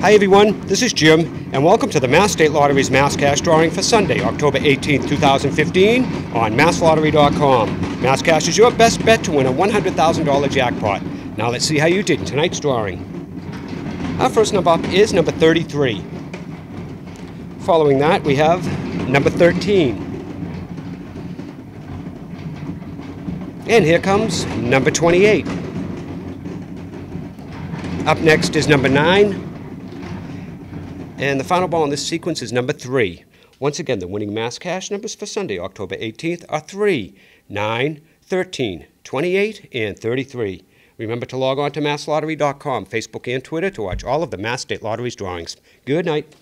Hi everyone, this is Jim, and welcome to the Mass State Lottery's Mass Cash drawing for Sunday, October 18, 2015, on MassLottery.com. Mass Cash is your best bet to win a $100,000 jackpot. Now let's see how you did in tonight's drawing. Our first number up is number 33. Following that, we have number 13. And here comes number 28. Up next is number 9. And the final ball in this sequence is number 3. Once again, the winning mass cash numbers for Sunday, October 18th are 3, 9, 13, 28, and 33. Remember to log on to masslottery.com, Facebook, and Twitter to watch all of the Mass State Lottery's drawings. Good night.